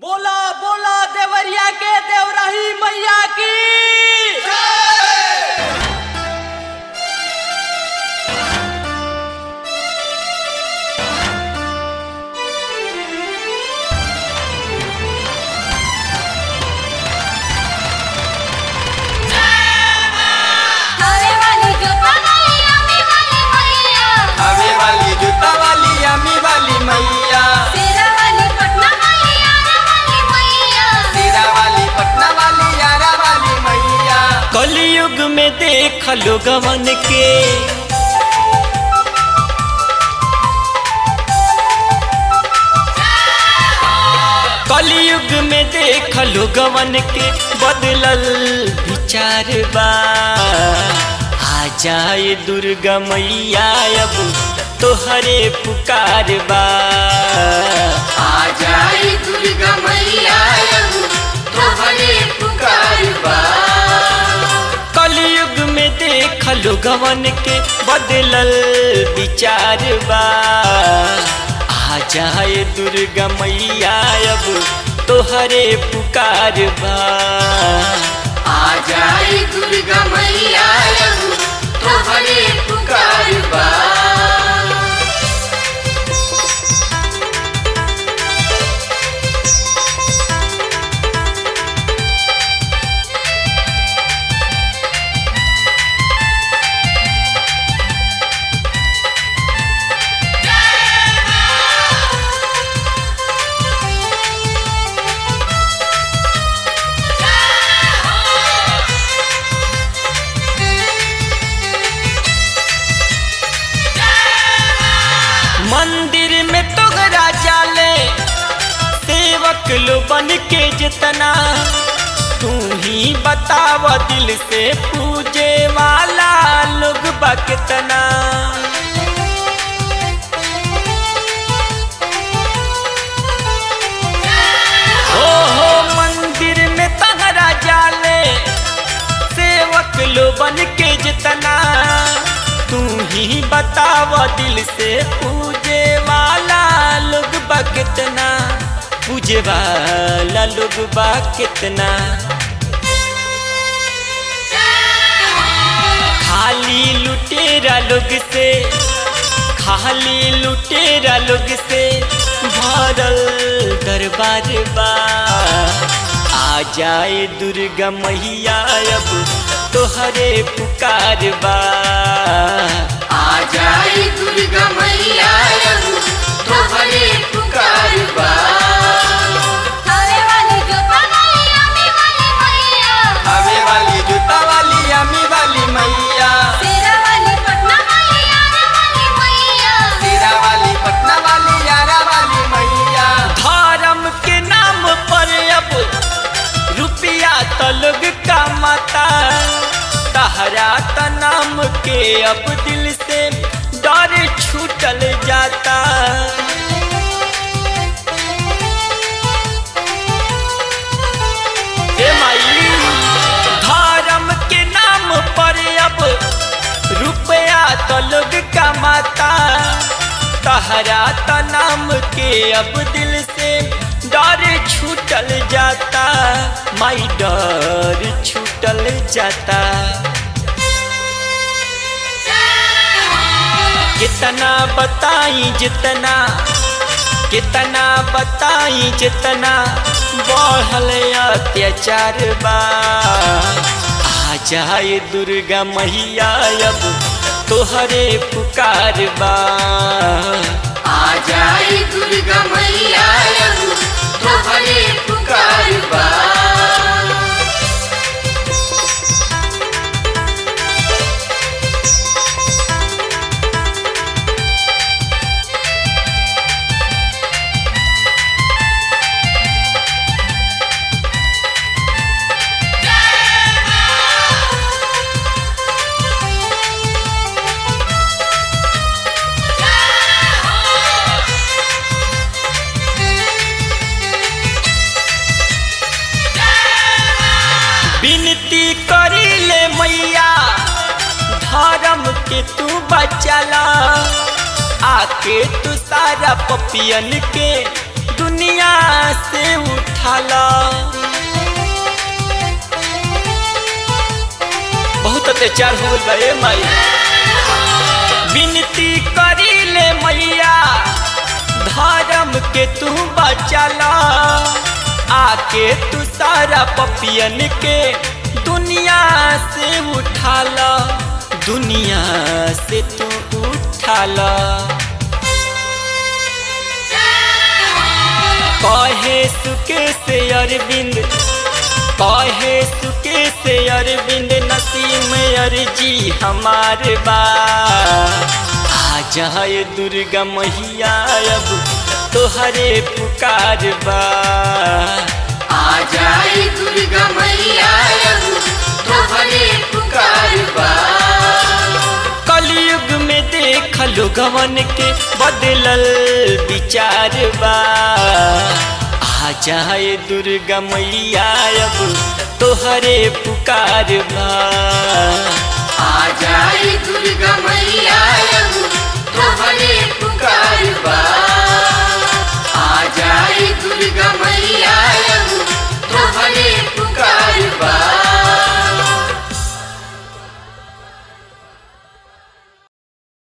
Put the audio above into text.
बोला में देख लो गवन के। कलयुग में देख लो गवन के, बदलल विचार बा। आ जाए दुर्गा मैया अब, तोहरे पुकार बा। आ जाई दुर्गा गवन के बदलल विचार बा। आ जाए दुर्गा मैया अब तोहरे पुकार बा। आ जाए दुर्गा मैया अब तोहरे पुकार बा। सेवक लो बन के जितना तू ही बताव दिल से पूजे वाला लोग बा कितना हो हो मंदिर में तहरा जाले, सेवक लो बन के जितना तू ही बताव दिल से पूजे वाला लोग बा कितना पूजे वाला लोग बा कितना। खाली लुटेरा लोग से, खाली लुटेरा लोग से भरल दरबार बा। आ जाए दुर्गा मैया अब तोहरे पुकार बा। आ जाए दुर्गा मैया अब तोहरे पुकार बा। तहरा त नाम के अब दिल से डर छूटल जाता, माई डर छूटल जाता। कितना बताई जितना, कितना बताई जितना, बढ़ल अत्याचार बा। आ जाए दुर्गा मैया अब। तोहरे पुकार बा आ जाई हरम के तू बचला। आके तू सारा पपियन के दुनिया से उठाला। बहुत अत्याचार हो गए माई। विनती करी ले मैया। धर्म के तू बचला। आके तू सारा पपियन के दुनिया से उठाला। दुनिया से तू उठाला। कहे सुके से अरविंद, कहे सुके से अरविंद नसीम अर्जी हमार बा। आ जाए दुर्गा मैया अब तोहरे पुकार बा। आ जाए दुर्गा मैया हमन के बदलल विचार बा। आ जाए दुर्गा मैया अब तोहरे पुकार बा। आ जाए दुर्गा मैया अब तोहरे पुकार बा।